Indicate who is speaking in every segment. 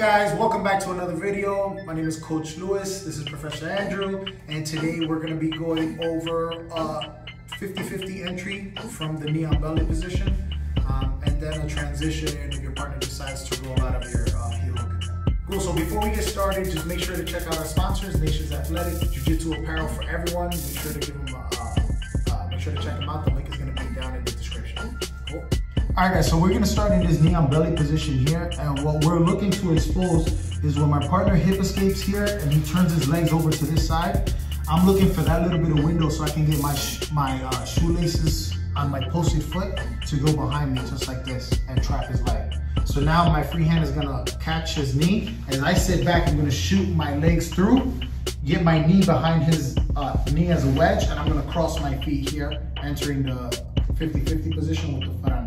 Speaker 1: guys, welcome back to another video. My name is Coach Luis. This is Professor Andrew, and today we're going to be going over a 50-50 entry from the knee on belly position, um, and then a transition if your partner decides to roll out of your uh, heel hook. Cool. So before we get started, just make sure to check out our sponsors, Nations Athletic, Jiu-Jitsu Apparel for everyone. Make sure to give them, uh, uh, make sure to check them out. The link is going to be down in the description. All right, guys, so we're gonna start in this knee on belly position here. And what we're looking to expose is when my partner hip escapes here and he turns his legs over to this side, I'm looking for that little bit of window so I can get my, my uh, shoelaces on my posted foot to go behind me just like this and trap his leg. So now my free hand is gonna catch his knee. As I sit back, I'm gonna shoot my legs through, get my knee behind his uh, knee as a wedge, and I'm gonna cross my feet here, entering the 50-50 position with the foot.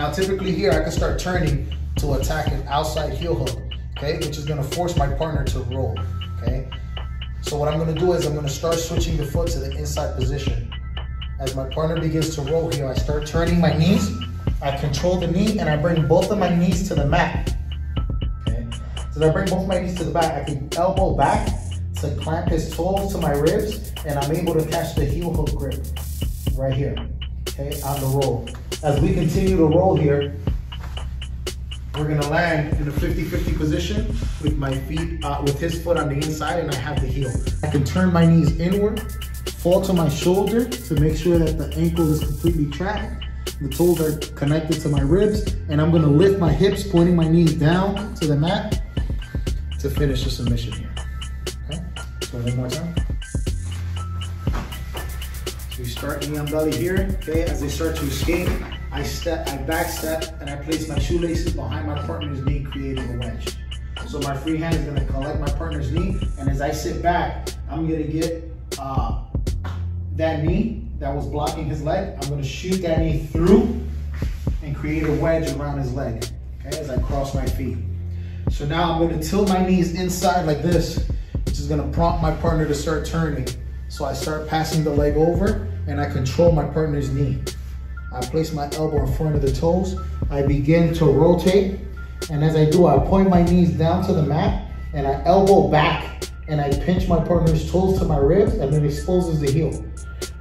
Speaker 1: Now, typically here, I can start turning to attack an outside heel hook, okay, which is gonna force my partner to roll, okay? So what I'm gonna do is I'm gonna start switching the foot to the inside position. As my partner begins to roll here, I start turning my knees, I control the knee, and I bring both of my knees to the mat, okay? So I bring both my knees to the back, I can elbow back to clamp his toes to my ribs, and I'm able to catch the heel hook grip right here, okay, on the roll. As we continue to roll here, we're gonna land in a 50-50 position with my feet, uh, with his foot on the inside and I have the heel. I can turn my knees inward, fall to my shoulder to make sure that the ankle is completely trapped. The toes are connected to my ribs and I'm gonna lift my hips, pointing my knees down to the mat to finish the submission here, okay? So one more time. We start in the belly here, okay? As they start to escape, I step, I back step, and I place my shoelaces behind my partner's knee, creating a wedge. So my free hand is gonna collect my partner's knee, and as I sit back, I'm gonna get uh, that knee that was blocking his leg, I'm gonna shoot that knee through and create a wedge around his leg, okay, as I cross my feet. So now I'm gonna tilt my knees inside like this, which is gonna prompt my partner to start turning. So I start passing the leg over and I control my partner's knee. I place my elbow in front of the toes. I begin to rotate. And as I do, I point my knees down to the mat and I elbow back and I pinch my partner's toes to my ribs and it exposes the heel.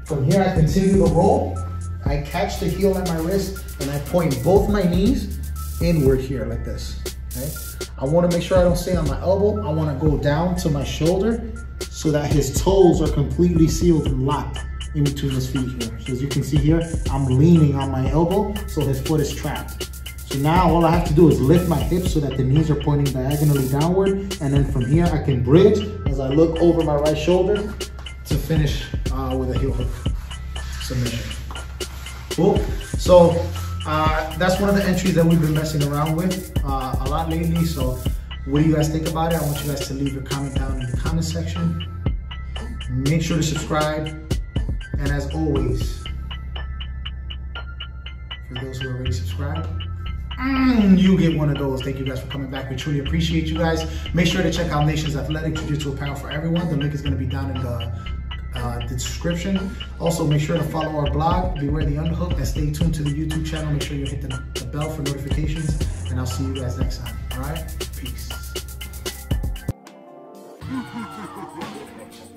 Speaker 1: From here, I continue to roll. I catch the heel at my wrist and I point both my knees inward here like this, okay? I wanna make sure I don't stay on my elbow. I wanna go down to my shoulder so that his toes are completely sealed and locked in between his feet here. So as you can see here, I'm leaning on my elbow, so his foot is trapped. So now all I have to do is lift my hips so that the knees are pointing diagonally downward. And then from here, I can bridge as I look over my right shoulder to finish uh, with a heel hook submission. Cool. So uh, that's one of the entries that we've been messing around with uh, a lot lately. So what do you guys think about it? I want you guys to leave your comment down in the comment section. Make sure to subscribe. And as always, for those who are already subscribed, mm, you get one of those. Thank you guys for coming back. We truly appreciate you guys. Make sure to check out Nations Athletic Jiu-Jitsu Apparel for everyone. The link is going to be down in the, uh, description. Also, make sure to follow our blog, Beware the Underhook, and stay tuned to the YouTube channel. Make sure you hit the, the bell for notifications, and I'll see you guys next time. All right? Peace. Thank you.